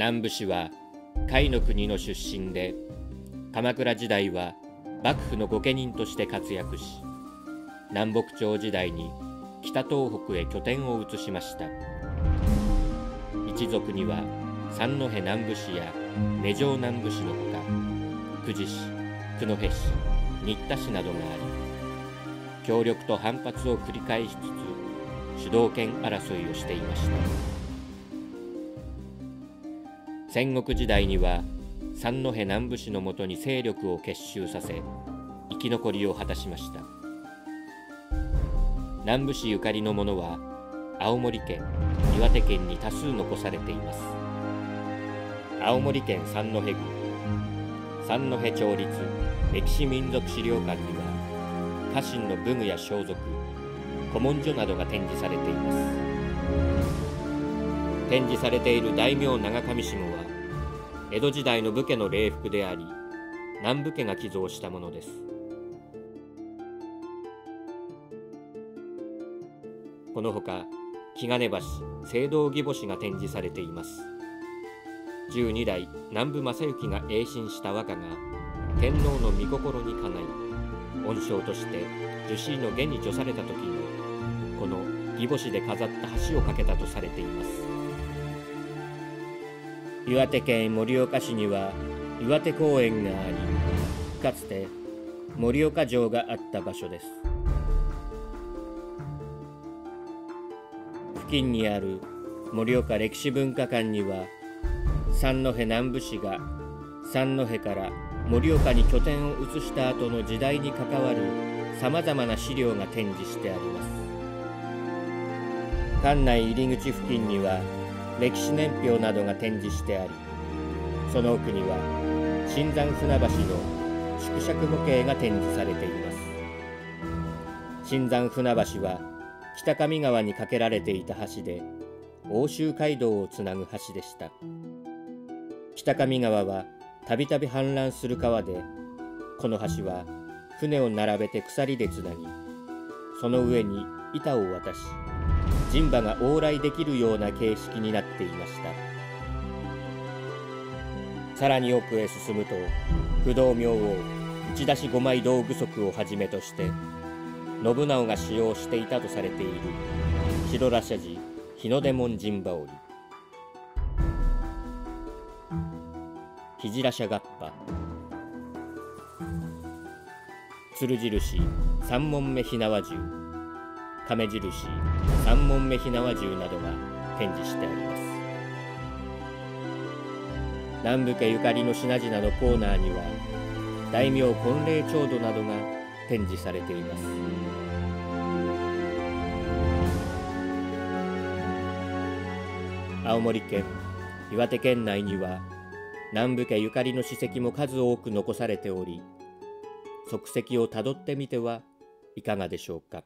南部氏は甲斐の国の出身で鎌倉時代は幕府の御家人として活躍し南北朝時代に北東北へ拠点を移しました。一族には三戸南部氏や根城南部氏のほか久慈市九戸市新田市などがあり協力と反発を繰り返しつつ主導権争いをしていました。戦国時代には三戸南部氏のもとに勢力を結集させ生き残りを果たしました。南部市ゆかりのものは青森県岩手県に多数残されています。青森県三戸郡三戸町立歴史民族資料館には家臣の武具や装束古文書などが展示されています。展示されている大名長上下は江戸時代の武家の礼服であり南部家が寄贈したものです。このほか気兼橋聖堂義母子が展示されています。12代南部正幸が栄進した和歌が天皇の御心にかない恩賞として樹脂の下に除された時にこの義母子で飾った橋を架けたとされています。岩手県盛岡市には岩手公園がありかつて盛岡城があった場所です。付近にある盛岡歴史文化館には三戸南部市が三戸から盛岡に拠点を移した後の時代に関わるさまざまな資料が展示してあります。館内入り口付近には歴史年表などが展示してありその奥には新山船橋の縮尺模型が展示されています。新山船橋は北上川に架けられていた橋で奥州街道をつなぐ橋でした。北上川はたびたび氾濫する川でこの橋は船を並べて鎖でつなぎその上に板を渡し人馬が往来できるような形式になっていました。さらに奥へ進むと不動明王打ち出し五枚道具足をはじめとして信長が使用していたとされている白羅社寺日の出門陣羽織。肘羅社合羽鶴印三門目火縄銃。亀印三門目火縄銃などが展示してあります。南部家ゆかりの品々のコーナーには大名婚礼調度などが展示されています。青森県岩手県内には南部家ゆかりの史跡も数多く残されており足跡をたどってみてはいかがでしょうか。